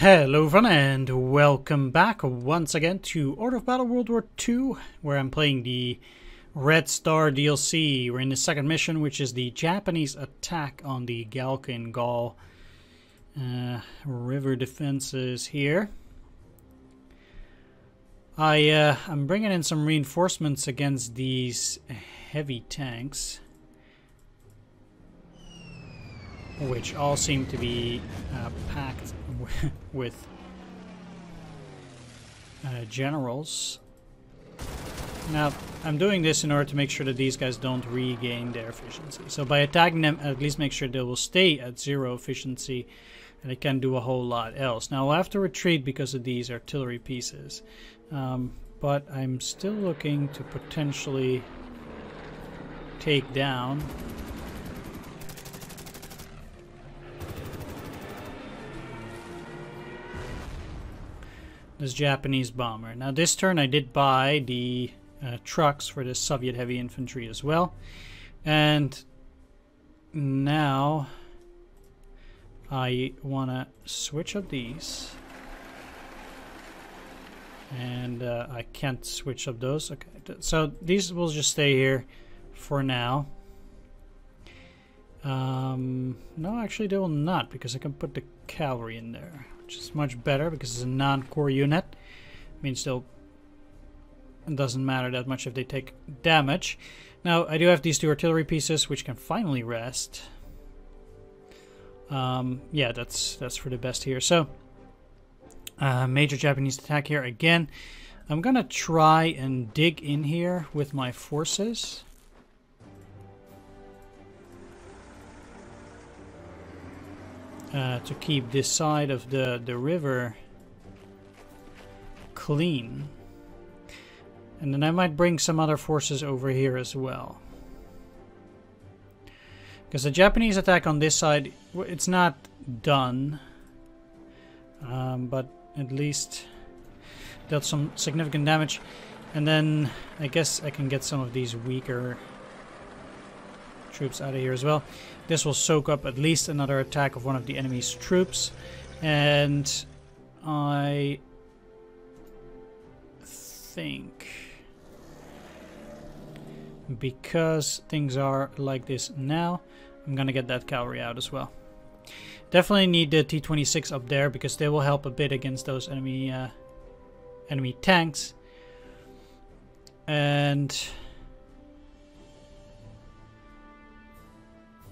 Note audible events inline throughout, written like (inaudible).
Hello everyone and welcome back once again to Order of Battle World War II where I'm playing the Red Star DLC. We're in the second mission which is the Japanese attack on the Khalkhin Gol uh, river defenses here. I, uh, I'm bringing in some reinforcements against these heavy tanks which all seem to be uh, packed (laughs) with uh, generals. Now, I'm doing this in order to make sure that these guys don't regain their efficiency. So by attacking them, at least make sure they will stay at zero efficiency and they can't do a whole lot else. Now, I'll have to retreat because of these artillery pieces. Um, but I'm still looking to potentially take down this Japanese bomber. Now this turn I did buy the uh, trucks for the Soviet heavy infantry as well. And now I want to switch up these. And uh, I can't switch up those. Okay, so these will just stay here for now. Um, no, actually they will not because I can put the cavalry in there which is much better because it's a non-core unit. Means they'll it doesn't matter that much if they take damage. Now, I do have these two artillery pieces, which can finally rest. Um, yeah, that's that's for the best here. So, uh, major Japanese attack here again. I'm gonna try and dig in here with my forces. Uh, to keep this side of the, the river clean. And then I might bring some other forces over here as well. Because the Japanese attack on this side, it's not done. Um, but at least dealt some significant damage. And then I guess I can get some of these weaker troops out of here as well. This will soak up at least another attack of one of the enemy's troops. And I think because things are like this now, I'm gonna get that cavalry out as well. Definitely need the T-26 up there because they will help a bit against those enemy uh, enemy tanks. And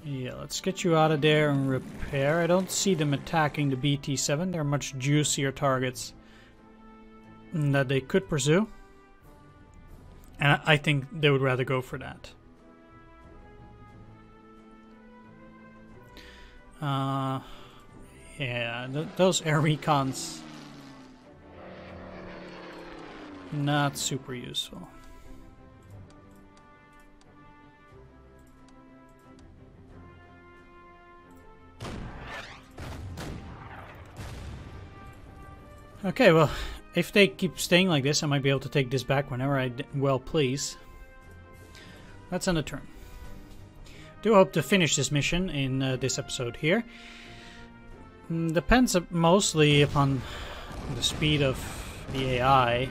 Yeah, let's get you out of there and repair. I don't see them attacking the BT-7. They're much juicier targets that they could pursue. And I think they would rather go for that. Uh, yeah, th those air recons not super useful. Okay, well, if they keep staying like this, I might be able to take this back whenever I well please. Let's end the turn. Do hope to finish this mission in uh, this episode here. Mm, depends mostly upon the speed of the AI,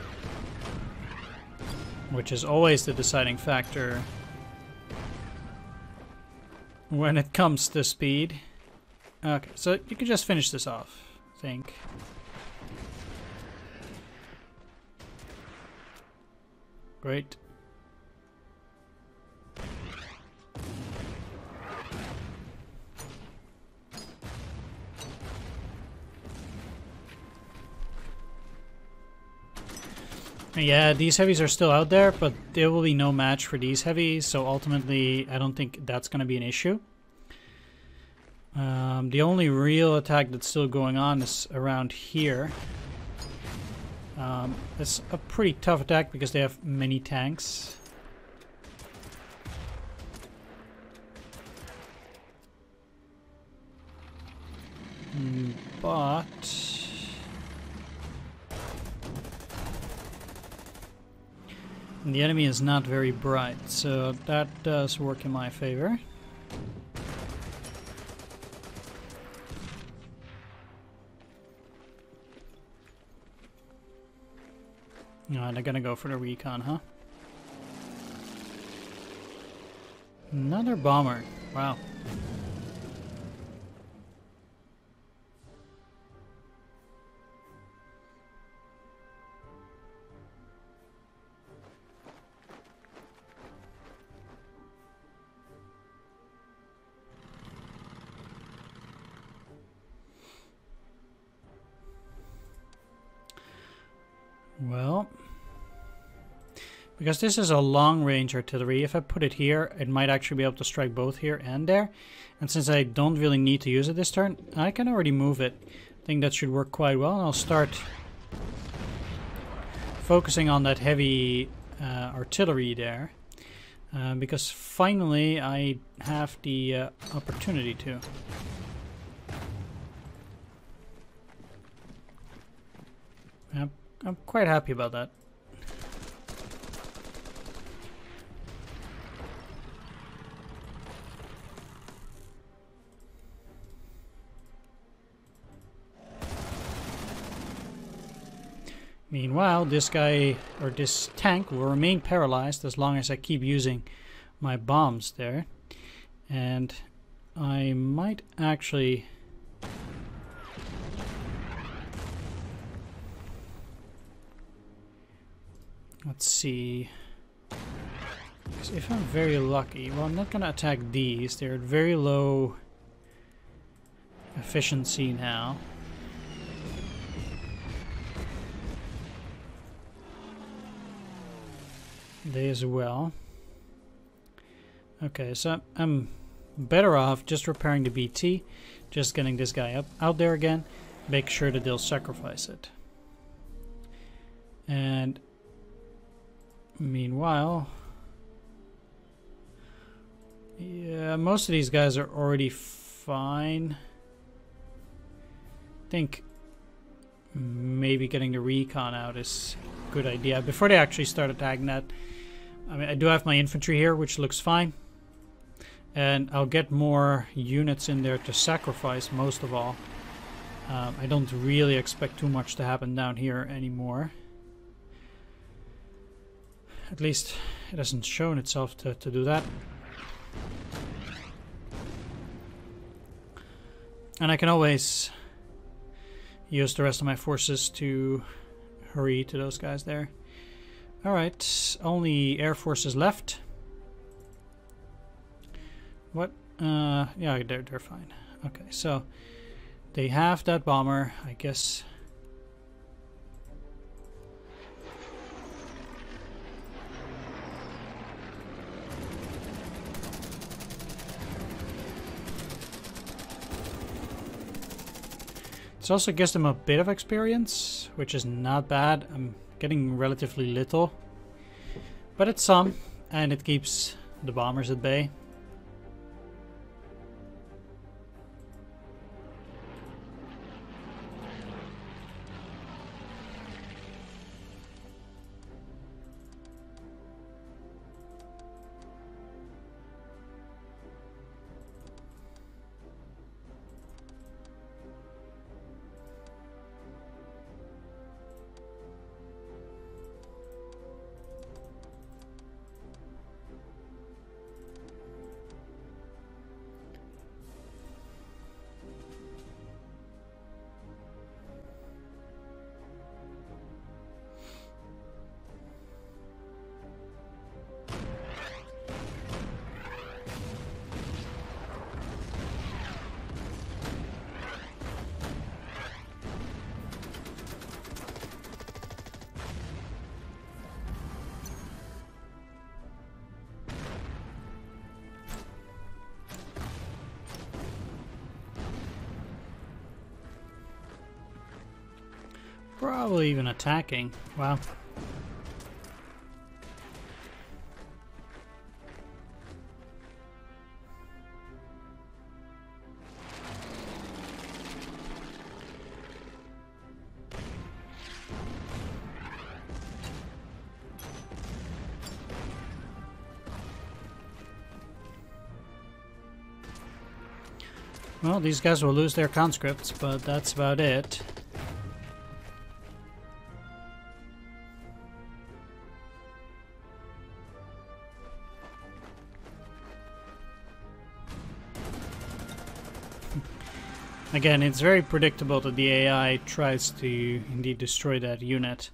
which is always the deciding factor when it comes to speed. Okay, so you can just finish this off, I think. Great. Yeah, these heavies are still out there, but there will be no match for these heavies, so ultimately I don't think that's going to be an issue. Um, the only real attack that's still going on is around here. Um, it's a pretty tough attack because they have many tanks. Mm, but... The enemy is not very bright, so that does work in my favor. No, they're gonna go for the recon, huh? Another bomber. Wow. Because this is a long range artillery, if I put it here, it might actually be able to strike both here and there. And since I don't really need to use it this turn, I can already move it. I think that should work quite well. And I'll start focusing on that heavy uh, artillery there. Uh, because finally I have the uh, opportunity to. Yep. I'm quite happy about that. Meanwhile, this guy, or this tank, will remain paralyzed as long as I keep using my bombs there. And I might actually Let's see. If I'm very lucky, well, I'm not going to attack these. They're at very low efficiency now. They as well. Okay, so I'm better off just repairing the BT, just getting this guy up out there again, make sure that they'll sacrifice it. And Meanwhile, yeah, most of these guys are already fine. I think maybe getting the recon out is a good idea before they actually start attacking that. I mean, I do have my infantry here, which looks fine. And I'll get more units in there to sacrifice most of all. Um, I don't really expect too much to happen down here anymore. At least it hasn't shown itself to, to do that. And I can always use the rest of my forces to hurry to those guys there. Alright, only air forces left. What? Uh, yeah, they're, they're fine. Okay, so they have that bomber. I guess This also gives them a bit of experience, which is not bad. I'm getting relatively little. But it's some, and it keeps the bombers at bay. Probably even attacking. Wow. Well, these guys will lose their conscripts, but that's about it. Again, it's very predictable that the AI tries to indeed destroy that unit.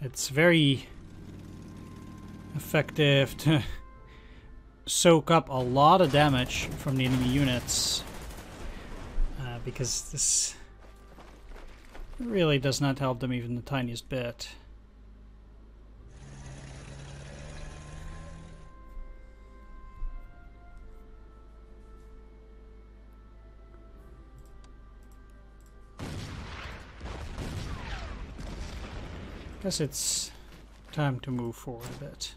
It's very effective to (laughs) soak up a lot of damage from the enemy units uh, because this really does not help them even the tiniest bit. I guess it's time to move forward a bit.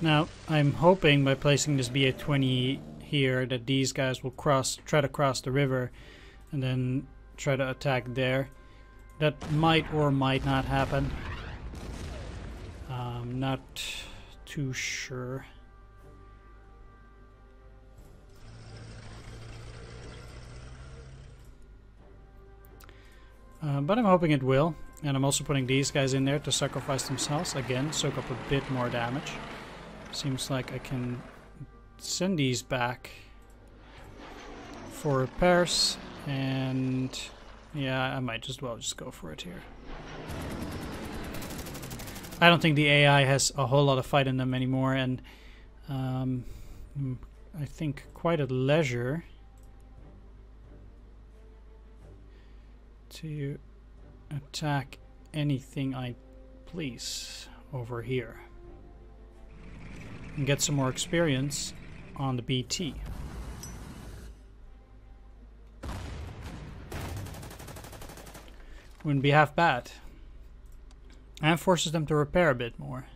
Now, I'm hoping by placing this BA-20 here that these guys will cross, try to cross the river and then try to attack there. That might or might not happen. I'm not too sure. Uh, but I'm hoping it will. And I'm also putting these guys in there to sacrifice themselves. Again, soak up a bit more damage. Seems like I can send these back for repairs and yeah, I might just well just go for it here. I don't think the AI has a whole lot of fight in them anymore and um, I think quite at leisure to attack anything I please over here and get some more experience on the BT. Wouldn't be half bad. And forces them to repair a bit more.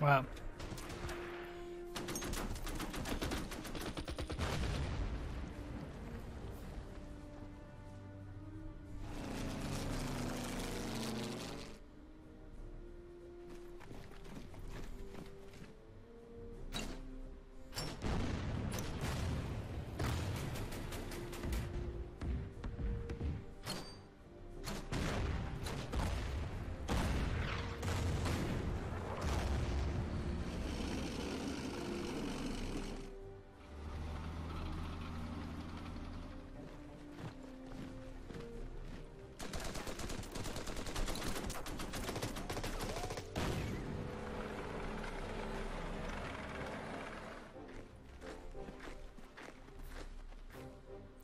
Wow.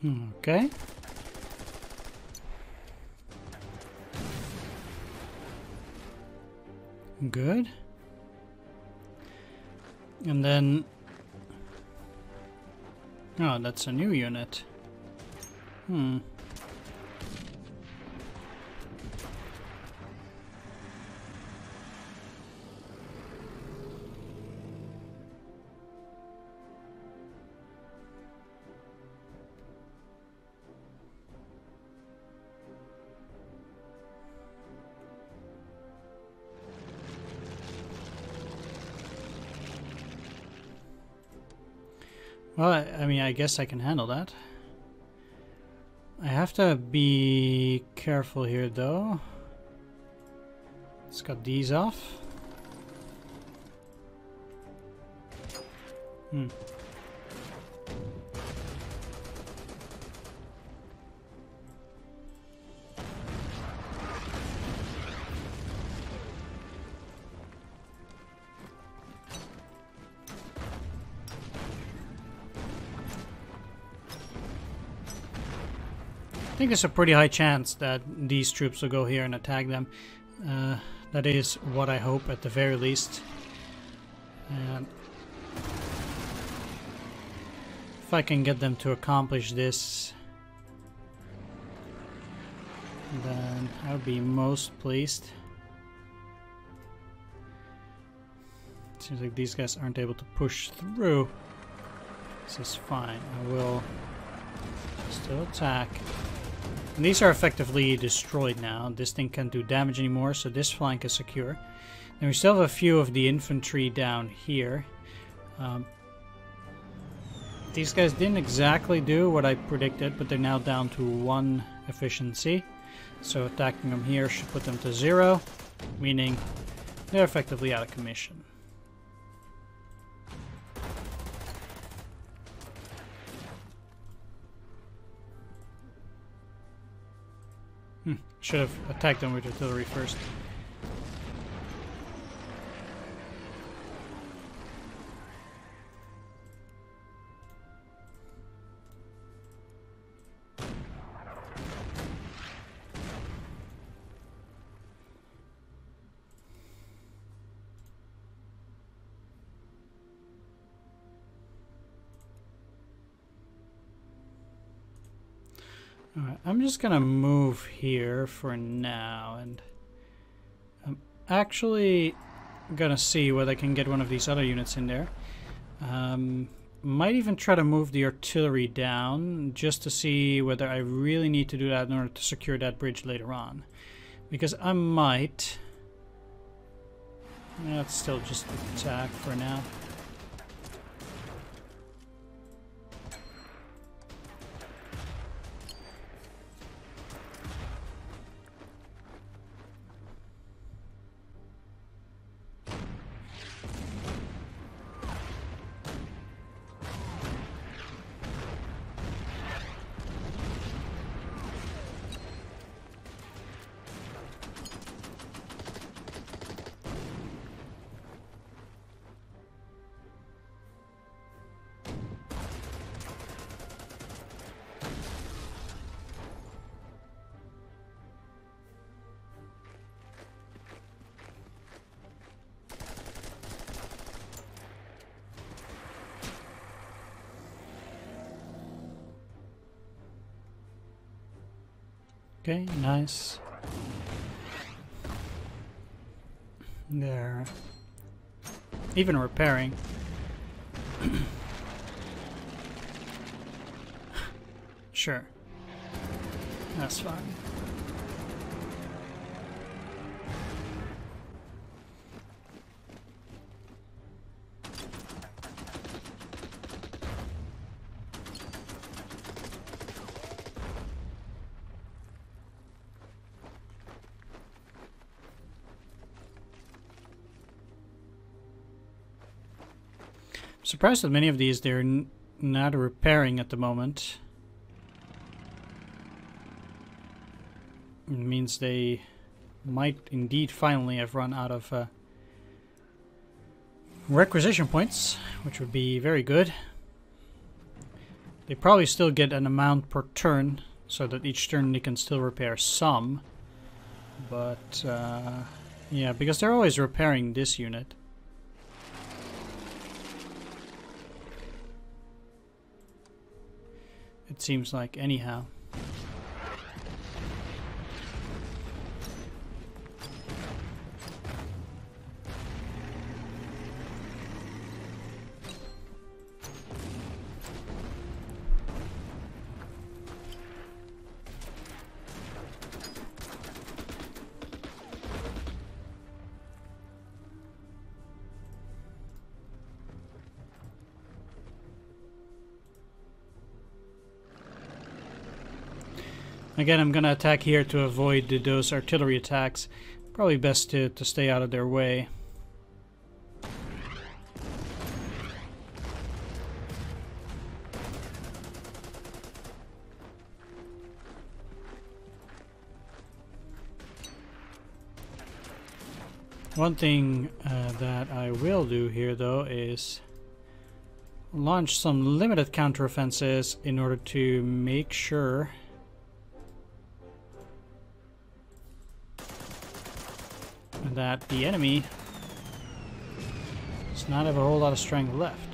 Okay. Good. And then... Oh, that's a new unit. Hmm. Well, I mean, I guess I can handle that. I have to be careful here though. Let's cut these off. Hmm. Think there's a pretty high chance that these troops will go here and attack them. Uh, that is what I hope at the very least. And if I can get them to accomplish this, then I'll be most pleased. Seems like these guys aren't able to push through. This is fine. I will still attack. And these are effectively destroyed now. This thing can't do damage anymore, so this flank is secure. And we still have a few of the infantry down here. Um, these guys didn't exactly do what I predicted, but they're now down to one efficiency. So attacking them here should put them to zero, meaning they're effectively out of commission. Should have attacked them with artillery first. Just gonna move here for now, and I'm actually gonna see whether I can get one of these other units in there. Um, might even try to move the artillery down, just to see whether I really need to do that in order to secure that bridge later on. Because I might... That's still just attack for now. Okay, nice. There. Even repairing. (coughs) sure. That's fine. Surprised that many of these they're not repairing at the moment. It means they might indeed finally have run out of uh, requisition points, which would be very good. They probably still get an amount per turn, so that each turn they can still repair some. But, uh, yeah, because they're always repairing this unit. It seems like, anyhow. Again, I'm gonna attack here to avoid those artillery attacks. Probably best to, to stay out of their way. One thing uh, that I will do here though is launch some limited counteroffensives in order to make sure that the enemy does not have a whole lot of strength left.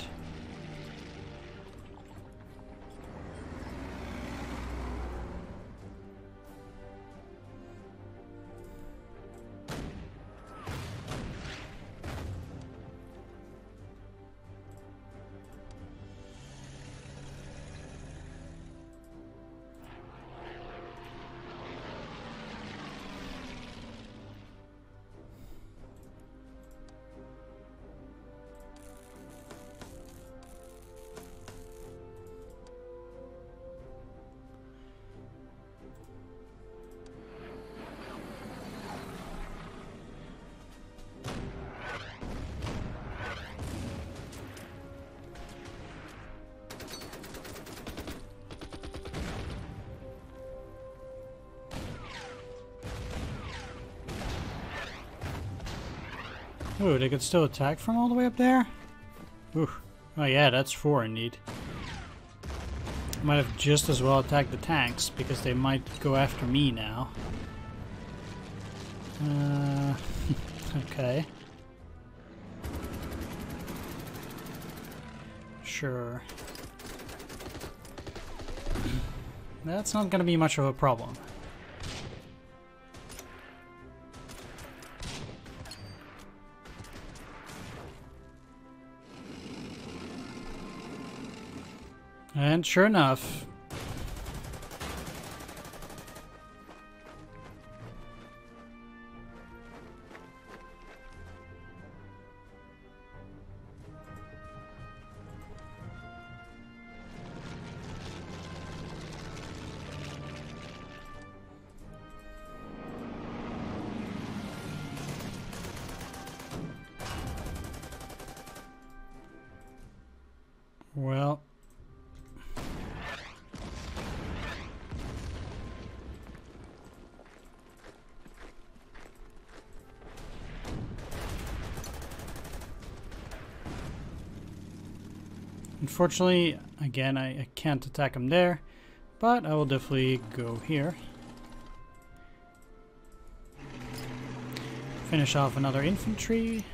Ooh, they could still attack from all the way up there? Ooh. Oh yeah, that's four indeed. Might have just as well attacked the tanks, because they might go after me now. Uh, (laughs) okay. Sure. That's not gonna be much of a problem. And sure enough, Unfortunately, again, I, I can't attack him there, but I will definitely go here. Finish off another infantry.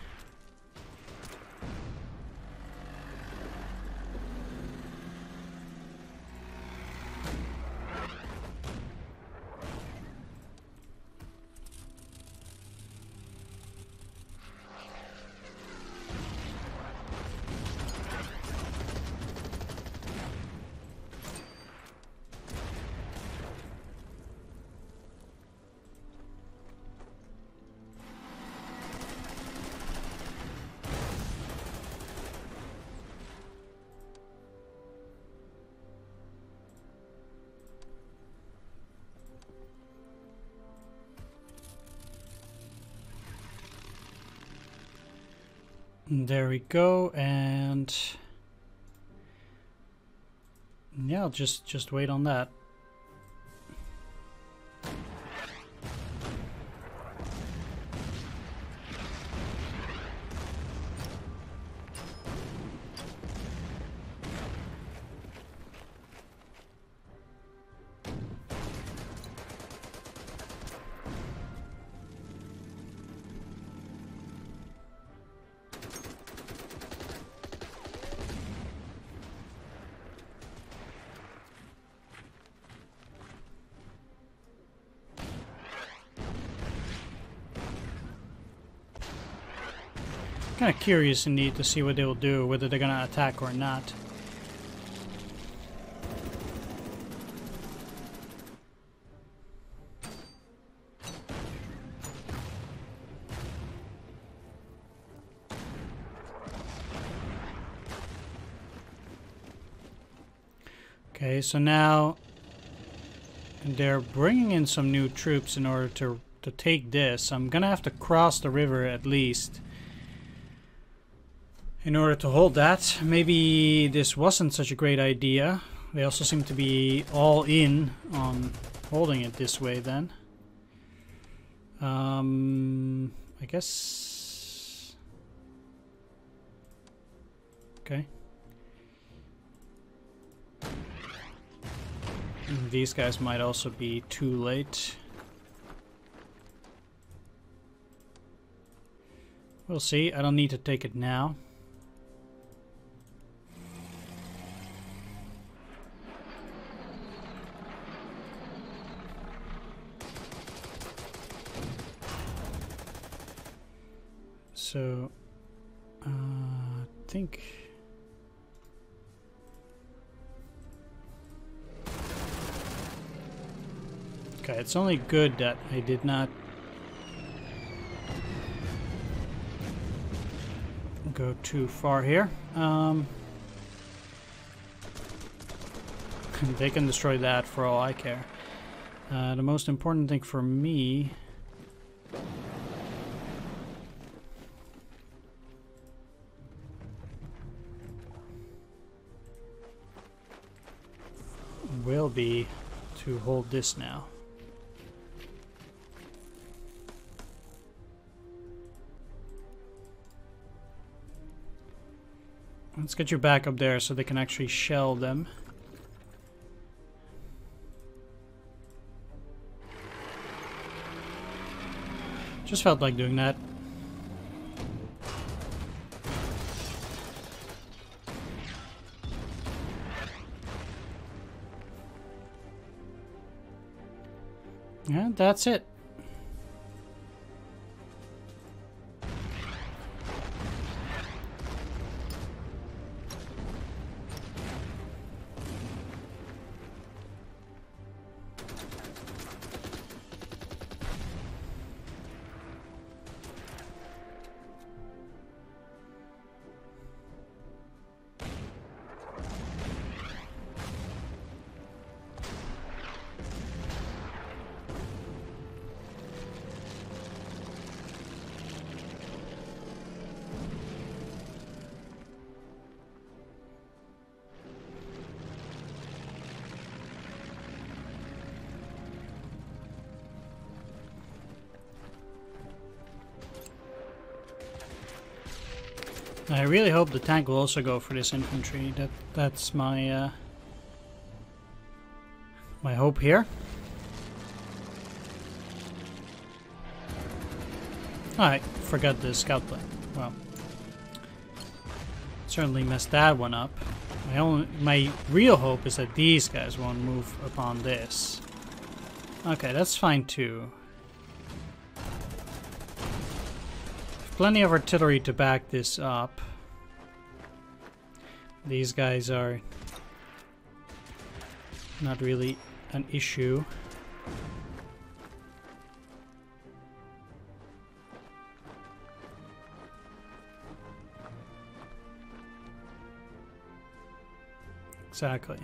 There we go, and yeah, just just wait on that. Kind of curious indeed to see what they will do, whether they're gonna attack or not. Okay, so now they're bringing in some new troops in order to, to take this. I'm gonna have to cross the river at least in order to hold that. Maybe this wasn't such a great idea. They also seem to be all in on holding it this way then. Um, I guess... Okay. These guys might also be too late. We'll see. I don't need to take it now. Think... Okay, it's only good that I did not go too far here. Um, (laughs) they can destroy that for all I care. Uh, the most important thing for me be to hold this now. Let's get you back up there so they can actually shell them. Just felt like doing that. That's it. I really hope the tank will also go for this infantry. That that's my uh, my hope here. I forgot the scout plane. Well, certainly messed that one up. My only, my real hope is that these guys won't move upon this. Okay, that's fine too. Plenty of artillery to back this up. These guys are not really an issue. Exactly.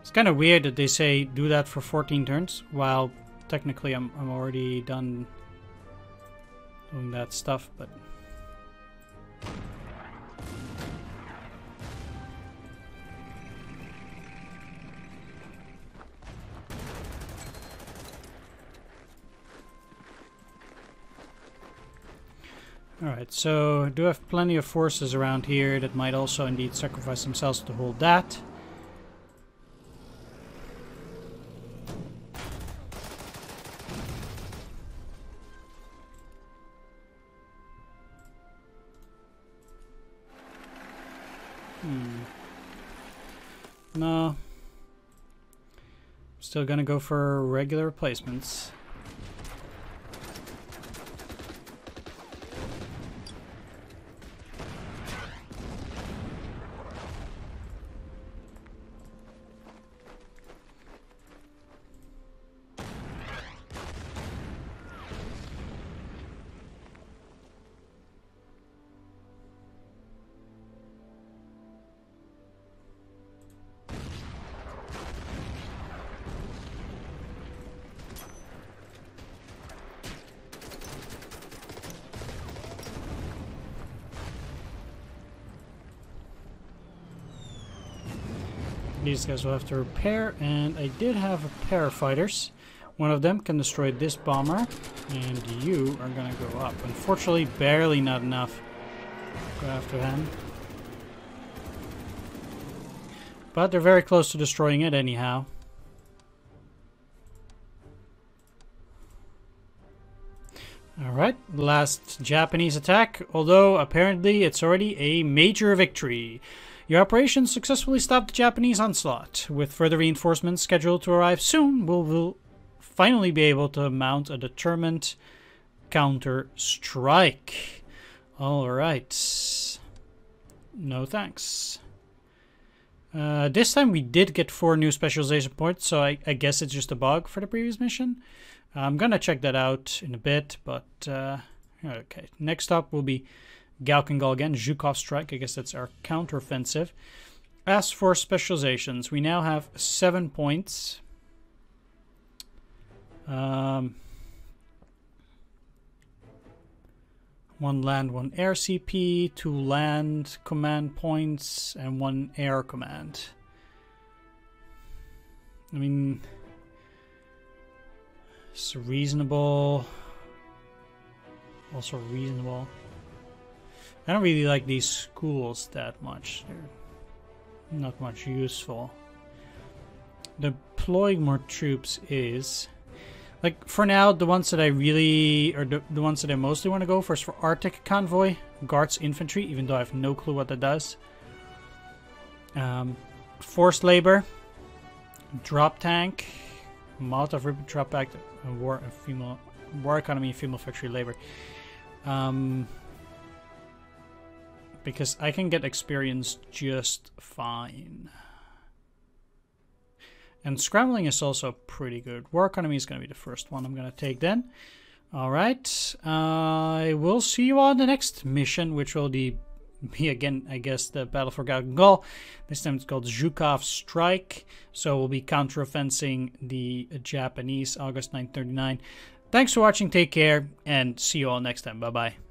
It's kind of weird that they say do that for 14 turns, while technically I'm, I'm already done doing that stuff, but... Alright, so I do have plenty of forces around here that might also indeed sacrifice themselves to hold that. Still gonna go for regular replacements. These guys will have to repair, and I did have a pair of fighters. One of them can destroy this bomber, and you are gonna go up. Unfortunately, barely not enough. Go after him. But they're very close to destroying it anyhow. Alright, last Japanese attack, although apparently it's already a major victory. Your operation successfully stopped the Japanese onslaught. With further reinforcements scheduled to arrive soon, we'll, we'll finally be able to mount a determined counter strike. Alright. No thanks. Uh, this time we did get four new specialization points, so I, I, guess it's just a bug for the previous mission. I'm gonna check that out in a bit, but uh, okay. Next up will be Khalkhin Gol again, Zhukov Strike. I guess that's our counteroffensive. As for specializations, we now have seven points. Um, one land, one air CP, two land command points, and one air command. I mean, it's reasonable. Also reasonable. I don't really like these schools that much. They're not much useful. Deploying more troops is like, for now, the ones that I really, or the, the ones that I mostly want to go for is for Arctic Convoy, Guards Infantry, even though I have no clue what that does. Um, forced Labor, Drop Tank, Molotov Ripper Drop Back, War, female, war Economy, Female Factory Labor. Um, because I can get experience just fine. And scrambling is also pretty good. War economy is going to be the first one I'm going to take then. All right. Uh, I will see you on the next mission, which will be, (laughs) be again, I guess, the Battle for Khalkhin Gol. This time it's called Zhukov Strike. So we'll be counteroffensing the Japanese August 939. Thanks for watching. Take care and see you all next time. Bye-bye.